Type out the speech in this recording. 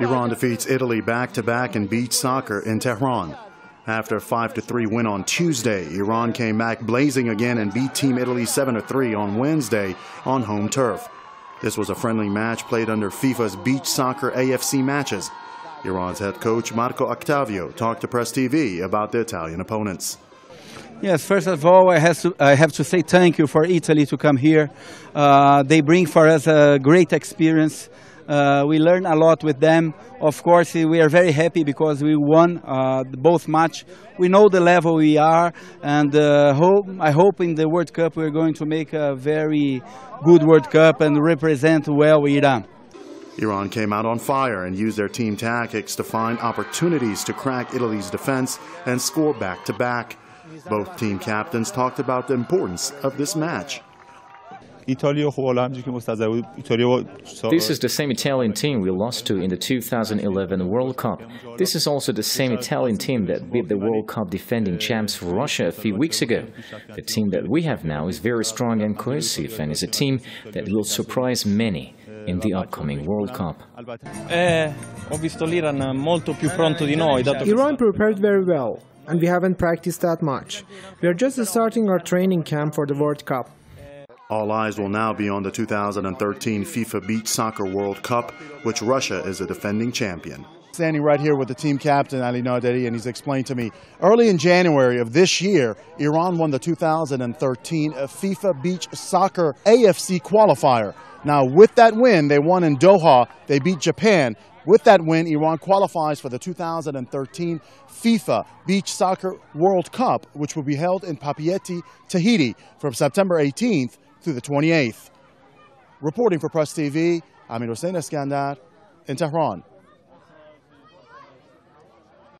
Iran defeats Italy back to back in beach soccer in Tehran. After a 5 3 win on Tuesday, Iran came back blazing again and beat Team Italy 7 3 on Wednesday on home turf. This was a friendly match played under FIFA's beach soccer AFC matches. Iran's head coach Marco Octavio talked to Press TV about the Italian opponents. Yes, first of all, I have to, I have to say thank you for Italy to come here. Uh, they bring for us a great experience. Uh, we learn a lot with them. Of course, we are very happy because we won uh, both match. We know the level we are, and uh, hope, I hope in the World Cup we're going to make a very good World Cup and represent well Iran. Iran came out on fire and used their team tactics to find opportunities to crack Italy's defense and score back to back. Both team captains talked about the importance of this match. This is the same Italian team we lost to in the 2011 World Cup. This is also the same Italian team that beat the World Cup defending champs Russia a few weeks ago. The team that we have now is very strong and cohesive and is a team that will surprise many in the upcoming World Cup. Iran prepared very well, and we haven't practiced that much. We are just starting our training camp for the World Cup. All eyes will now be on the 2013 FIFA Beach Soccer World Cup, which Russia is the defending champion. Standing right here with the team captain, Ali Naderi, and he's explained to me early in January of this year, Iran won the 2013 FIFA Beach Soccer AFC qualifier. Now, with that win, they won in Doha, they beat Japan. With that win, Iran qualifies for the 2013 FIFA Beach Soccer World Cup, which will be held in Papeete, Tahiti from September 18th through the 28th. Reporting for Press TV, Amir Hossein Eskandar in Tehran.